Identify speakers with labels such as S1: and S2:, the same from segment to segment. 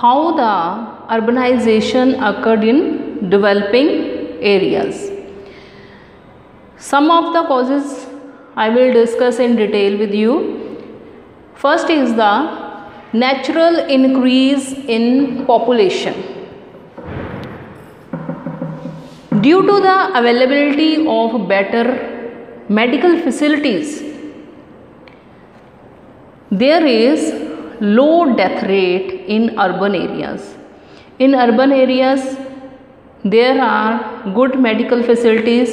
S1: how the urbanization occurred in developing areas. Some of the causes I will discuss in detail with you. First is the natural increase in population. Due to the availability of better medical facilities, there is low death rate in urban areas. In urban areas, there are good medical facilities,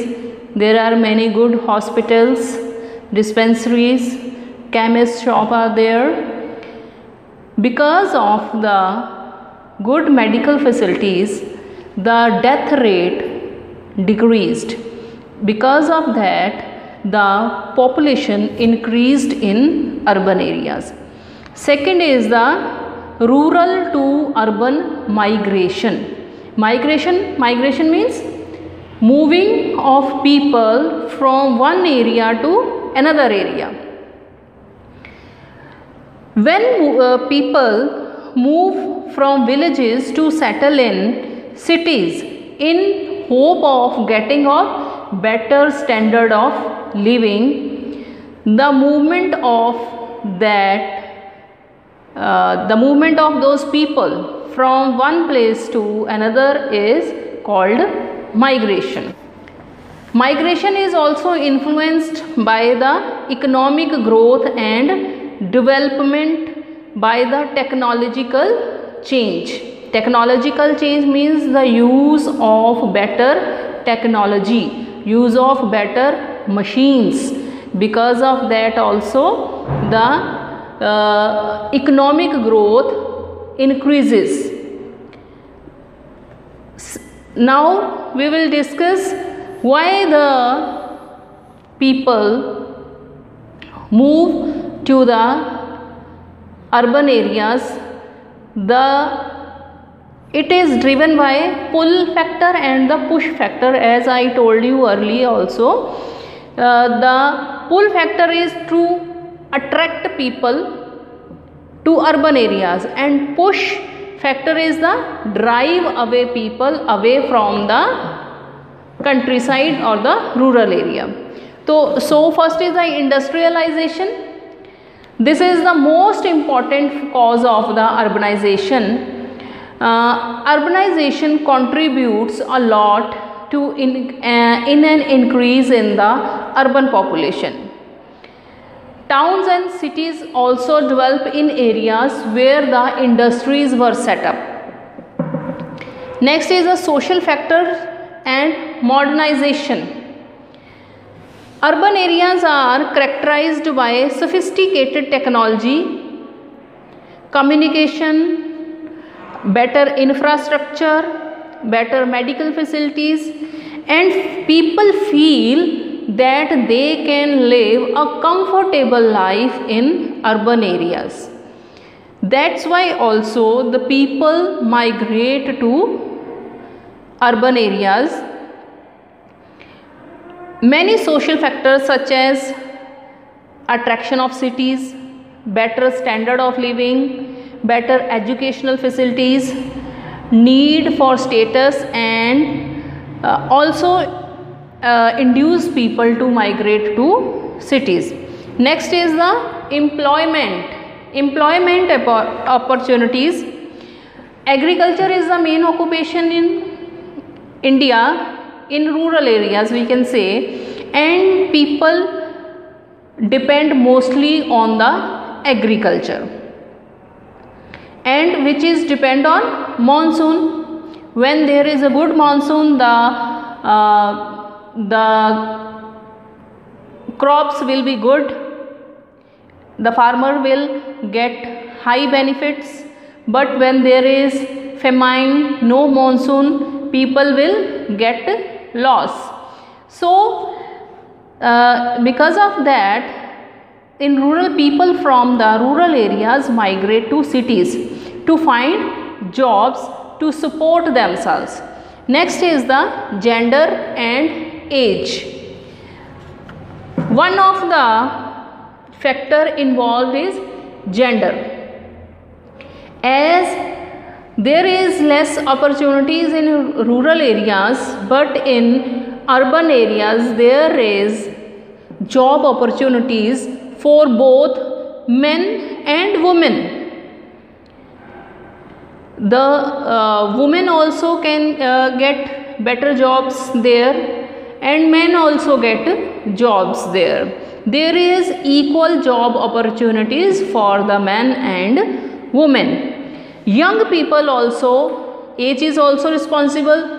S1: there are many good hospitals, dispensaries, chemist shop are there. Because of the good medical facilities, the death rate decreased. Because of that, the population increased in urban areas. Second is the rural to urban migration. Migration, migration means moving of people from one area to another area. When uh, people move from villages to settle in cities in hope of getting a better standard of living, the movement of that uh, the movement of those people from one place to another is called migration. Migration is also influenced by the economic growth and development by the technological change. Technological change means the use of better technology, use of better machines. Because of that also the uh, economic growth increases. Now we will discuss why the people move to the urban areas. The it is driven by pull factor and the push factor as I told you earlier also. Uh, the pull factor is to attract people to urban areas and push factor is the drive away people away from the countryside or the rural area. So, so first is the industrialization. This is the most important cause of the urbanization. Uh, urbanization contributes a lot to in, uh, in an increase in the urban population. Towns and cities also develop in areas where the industries were set up. Next is the social factor and modernization. Urban areas are characterized by sophisticated technology, communication, better infrastructure, better medical facilities and people feel that they can live a comfortable life in urban areas. That's why also the people migrate to urban areas. Many social factors such as attraction of cities, better standard of living, better educational facilities, need for status and uh, also uh, induce people to migrate to cities. Next is the employment. Employment opportunities. Agriculture is the main occupation in India in rural areas we can say and people depend mostly on the agriculture and which is depend on monsoon when there is a good monsoon the uh, the crops will be good. The farmer will get high benefits. But when there is famine no monsoon people will get loss. So uh, because of that in rural people from the rural areas migrate to cities to find jobs to support themselves. Next is the gender and age. One of the factor involved is gender. As there is less opportunities in rural areas but in urban areas there is job opportunities for both men and women the uh, women also can uh, get better jobs there and men also get jobs there. There is equal job opportunities for the men and women. Young people also age is also responsible.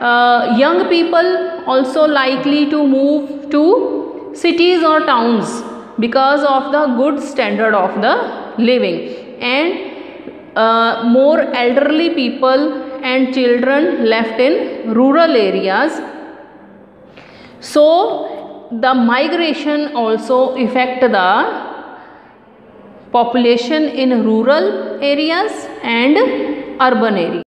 S1: Uh, young people also likely to move to cities or towns because of the good standard of the living. And uh, more elderly people and children left in rural areas so the migration also affect the population in rural areas and urban areas